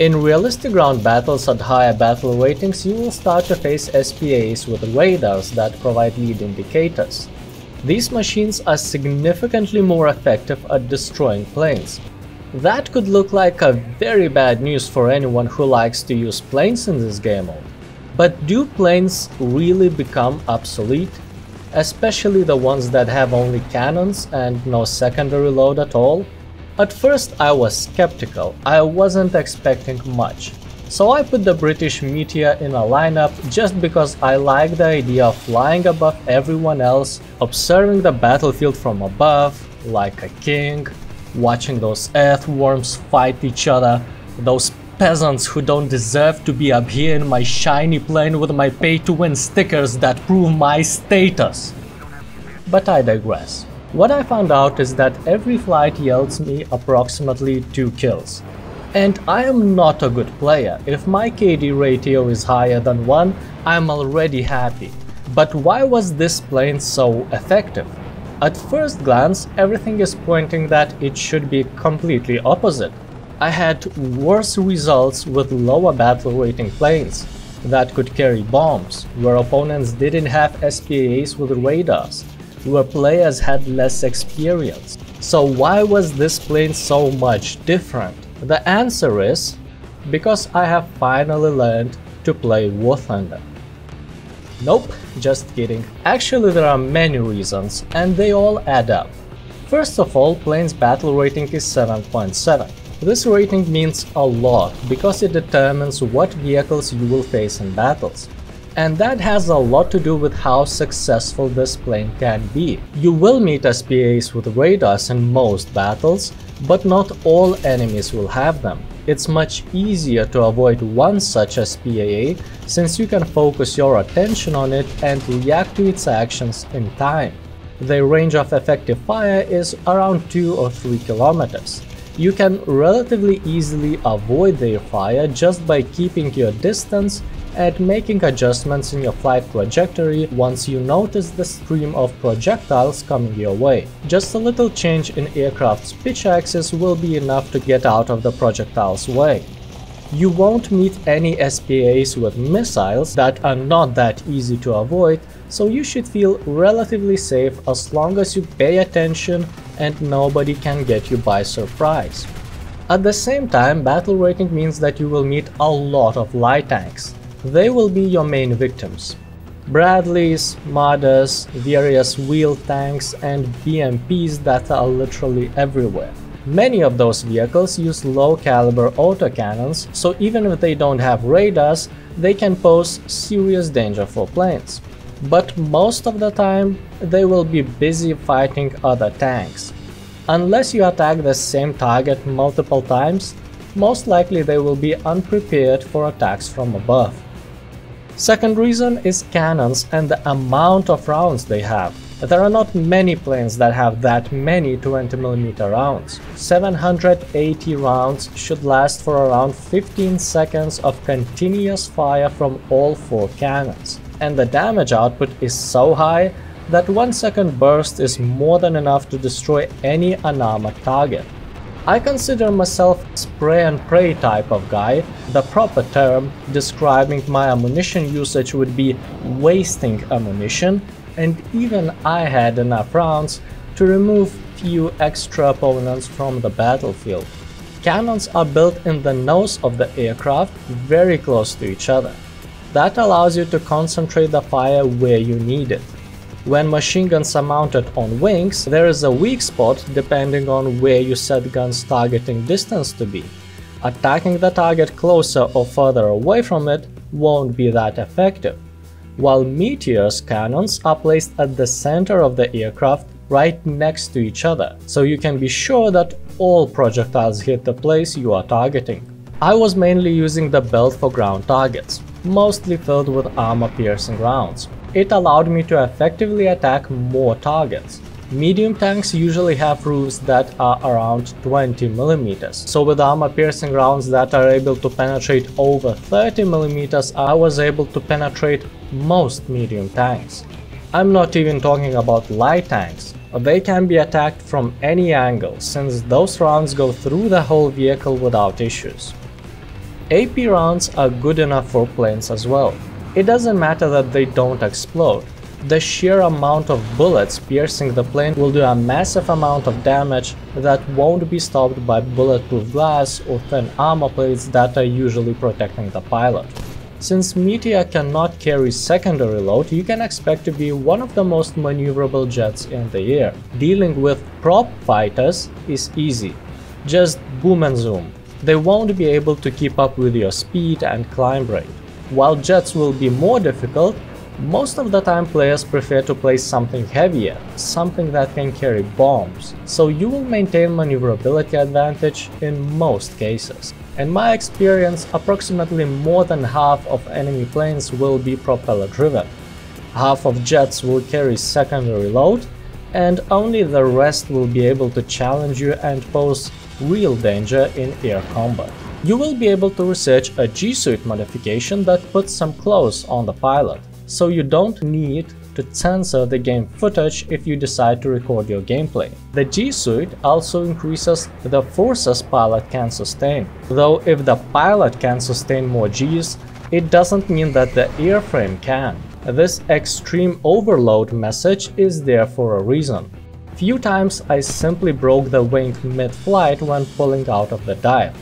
In realistic ground battles at higher battle ratings, you will start to face SPAs with radars that provide lead indicators. These machines are significantly more effective at destroying planes. That could look like a very bad news for anyone who likes to use planes in this game mode. But do planes really become obsolete? Especially the ones that have only cannons and no secondary load at all? At first I was skeptical, I wasn't expecting much. So I put the British Meteor in a lineup just because I like the idea of flying above everyone else, observing the battlefield from above, like a king, watching those earthworms fight each other, those peasants who don't deserve to be up here in my shiny plane with my pay-to-win stickers that prove my status. But I digress. What I found out is that every flight yields me approximately 2 kills. And I am not a good player, if my KD ratio is higher than 1, I'm already happy. But why was this plane so effective? At first glance, everything is pointing that it should be completely opposite. I had worse results with lower battle rating planes that could carry bombs, where opponents didn't have SPAs with radars, where players had less experience. So why was this plane so much different? The answer is because I have finally learned to play War Thunder. Nope, just kidding. Actually there are many reasons and they all add up. First of all, plane's battle rating is 7.7. This rating means a lot because it determines what vehicles you will face in battles. And that has a lot to do with how successful this plane can be. You will meet SPAs with radars in most battles, but not all enemies will have them. It's much easier to avoid one such SPA since you can focus your attention on it and react to its actions in time. The range of effective fire is around 2 or 3 kilometers. You can relatively easily avoid their fire just by keeping your distance and making adjustments in your flight trajectory once you notice the stream of projectiles coming your way. Just a little change in aircraft's pitch axis will be enough to get out of the projectile's way. You won't meet any SPAs with missiles that are not that easy to avoid, so you should feel relatively safe as long as you pay attention and nobody can get you by surprise. At the same time, battle rating means that you will meet a lot of light tanks. They will be your main victims. Bradleys, Marders, various wheeled tanks and BMPs that are literally everywhere. Many of those vehicles use low caliber autocannons, so even if they don't have radars, they can pose serious danger for planes. But most of the time, they will be busy fighting other tanks. Unless you attack the same target multiple times, most likely they will be unprepared for attacks from above. Second reason is cannons and the amount of rounds they have. There are not many planes that have that many 20mm rounds. 780 rounds should last for around 15 seconds of continuous fire from all four cannons. And the damage output is so high that 1 second burst is more than enough to destroy any unarmored target. I consider myself spray and pray type of guy. The proper term describing my ammunition usage would be wasting ammunition and even I had enough rounds to remove few extra opponents from the battlefield. Cannons are built in the nose of the aircraft very close to each other. That allows you to concentrate the fire where you need it. When machine guns are mounted on wings, there is a weak spot depending on where you set gun's targeting distance to be. Attacking the target closer or further away from it won't be that effective. While Meteor's cannons are placed at the center of the aircraft right next to each other, so you can be sure that all projectiles hit the place you are targeting. I was mainly using the belt for ground targets, mostly filled with armor-piercing rounds. It allowed me to effectively attack more targets. Medium tanks usually have roofs that are around 20mm, so with armor-piercing rounds that are able to penetrate over 30mm, I was able to penetrate most medium tanks. I'm not even talking about light tanks, they can be attacked from any angle, since those rounds go through the whole vehicle without issues. AP rounds are good enough for planes as well. It doesn't matter that they don't explode. The sheer amount of bullets piercing the plane will do a massive amount of damage that won't be stopped by bulletproof glass or thin armor plates that are usually protecting the pilot. Since Meteor cannot carry secondary load, you can expect to be one of the most maneuverable jets in the air. Dealing with prop fighters is easy. Just boom and zoom. They won't be able to keep up with your speed and climb rate. While jets will be more difficult, most of the time players prefer to play something heavier, something that can carry bombs, so you will maintain maneuverability advantage in most cases. In my experience, approximately more than half of enemy planes will be propeller driven. Half of jets will carry secondary load, and only the rest will be able to challenge you and pose real danger in air combat. You will be able to research a G-suit modification that puts some clothes on the pilot so you don't need to censor the game footage if you decide to record your gameplay. The G-suit also increases the forces pilot can sustain, though if the pilot can sustain more Gs, it doesn't mean that the airframe can. This extreme overload message is there for a reason. Few times I simply broke the wing mid-flight when pulling out of the dive.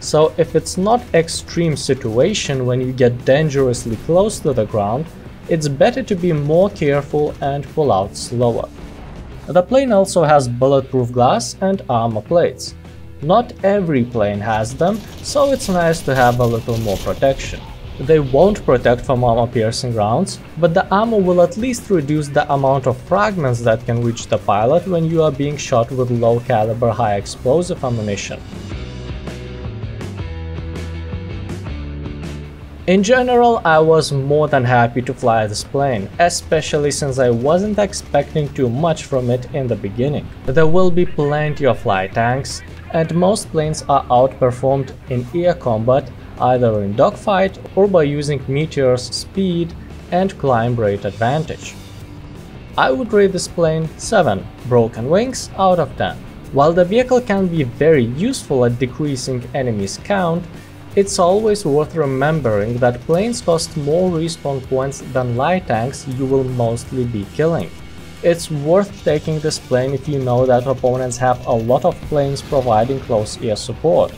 So if it's not extreme situation when you get dangerously close to the ground, it's better to be more careful and pull out slower. The plane also has bulletproof glass and armor plates. Not every plane has them, so it's nice to have a little more protection. They won't protect from armor-piercing rounds, but the armor will at least reduce the amount of fragments that can reach the pilot when you are being shot with low-caliber high-explosive ammunition. In general, I was more than happy to fly this plane, especially since I wasn't expecting too much from it in the beginning. There will be plenty of flight tanks, and most planes are outperformed in air combat either in dogfight or by using Meteor's speed and climb rate advantage. I would rate this plane 7 broken wings out of 10. While the vehicle can be very useful at decreasing enemies count, it's always worth remembering that planes cost more respawn points than light tanks you will mostly be killing. It's worth taking this plane if you know that opponents have a lot of planes providing close air support.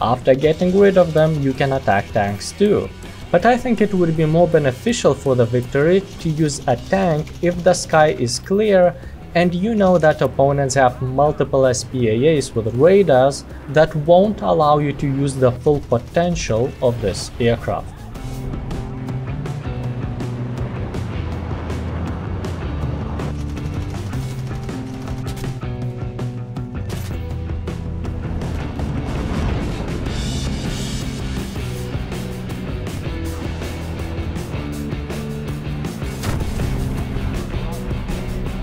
After getting rid of them, you can attack tanks too. But I think it would be more beneficial for the victory to use a tank if the sky is clear and you know that opponents have multiple SPAAs with radars that won't allow you to use the full potential of this aircraft.